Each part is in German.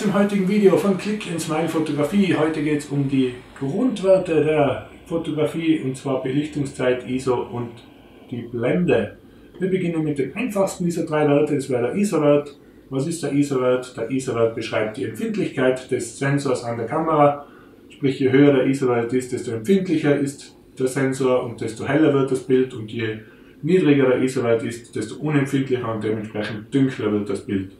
zum heutigen Video von Click in Smile Fotografie. Heute geht es um die Grundwerte der Fotografie und zwar Belichtungszeit, ISO und die Blende. Wir beginnen mit dem einfachsten dieser drei Werte, das wäre der ISO-Wert. Was ist der ISO-Wert? Der ISO-Wert beschreibt die Empfindlichkeit des Sensors an der Kamera. Sprich, je höher der ISO-Wert ist, desto empfindlicher ist der Sensor und desto heller wird das Bild und je niedriger der ISO-Wert ist, desto unempfindlicher und dementsprechend dünkler wird das Bild.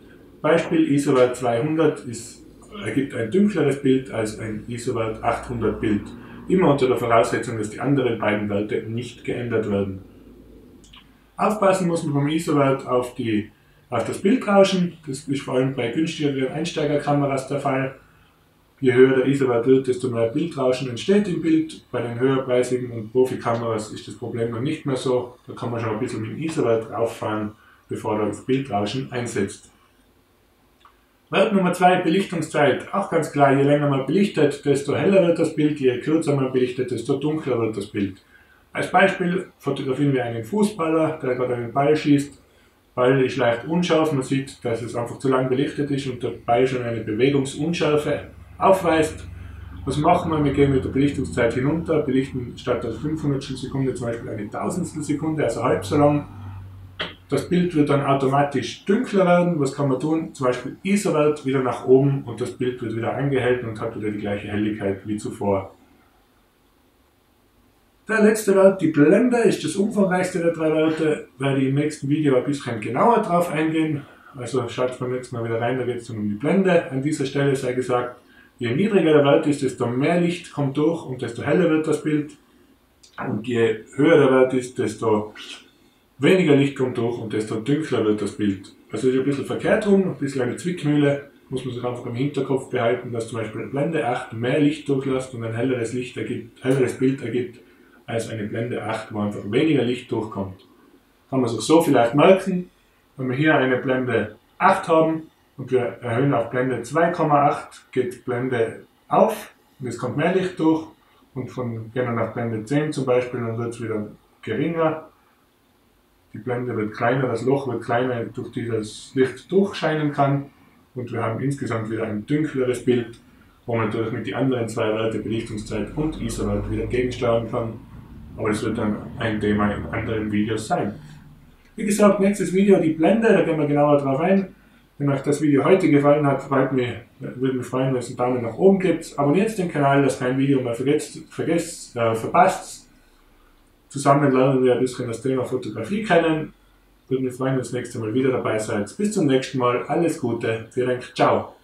Beispiel ISO-Wert 200 ist, ergibt ein dünkleres Bild als ein ISO-Wert 800 Bild. Immer unter der Voraussetzung, dass die anderen beiden Werte nicht geändert werden. Aufpassen muss man beim ISO-Wert auf, auf das Bildrauschen. Das ist vor allem bei günstigeren Einsteigerkameras der Fall. Je höher der ISO-Wert wird, desto mehr Bildrauschen entsteht im Bild. Bei den höherpreisigen und Profikameras ist das Problem noch nicht mehr so. Da kann man schon ein bisschen mit dem ISO-Wert rauffahren, bevor das Bildrauschen einsetzt. Wert Nummer 2, Belichtungszeit. Auch ganz klar, je länger man belichtet, desto heller wird das Bild, je kürzer man belichtet, desto dunkler wird das Bild. Als Beispiel fotografieren wir einen Fußballer, der gerade einen Ball schießt. Ball ist leicht unscharf, man sieht, dass es einfach zu lang belichtet ist und der Ball schon eine Bewegungsunschärfe aufweist. Was machen wir? Wir gehen mit der Belichtungszeit hinunter, belichten statt der 500 Sekunde zum Beispiel eine Tausendstel Sekunde, also halb so lang. Das Bild wird dann automatisch dunkler werden. Was kann man tun? Zum Beispiel ISO-Wert wieder nach oben und das Bild wird wieder eingehalten und hat wieder die gleiche Helligkeit wie zuvor. Der letzte Wert, die Blende, ist das umfangreichste der drei Werte. Werde ich im nächsten Video ein bisschen genauer drauf eingehen. Also schaut beim nächsten Mal wieder rein, da geht es um die Blende. An dieser Stelle sei gesagt, je niedriger der Wert ist, desto mehr Licht kommt durch und desto heller wird das Bild. Und je höher der Wert ist, desto weniger Licht kommt durch und desto dunkler wird das Bild. Also ist ein bisschen verkehrt rum, ein bisschen eine Zwickmühle, muss man sich einfach im Hinterkopf behalten, dass zum Beispiel Blende 8 mehr Licht durchlässt und ein helleres, Licht ergibt, helleres Bild ergibt als eine Blende 8, wo einfach weniger Licht durchkommt. Kann man sich so vielleicht merken, wenn wir hier eine Blende 8 haben und wir erhöhen auf Blende 2,8, geht Blende auf und es kommt mehr Licht durch und von, gehen wir nach Blende 10 zum Beispiel, dann wird es wieder geringer die Blende wird kleiner, das Loch wird kleiner, durch die das Licht durchscheinen kann und wir haben insgesamt wieder ein dünkleres Bild, wo man natürlich mit den anderen zwei Werte Belichtungszeit und ISO-Wert wieder gegensteuern kann. Aber das wird dann ein Thema in anderen Videos sein. Wie gesagt, nächstes Video die Blende, da gehen wir genauer drauf ein. Wenn euch das Video heute gefallen hat, freut mich, würde mich freuen, wenn es einen Daumen nach oben gibt. Abonniert den Kanal, dass kein Video mehr vergesst, vergesst, äh, verpasst. Zusammen lernen wir ein bisschen das Thema Fotografie kennen. Würde mich freuen, wenn ihr das nächste Mal wieder dabei seid. Bis zum nächsten Mal. Alles Gute. Vielen Dank. Ciao.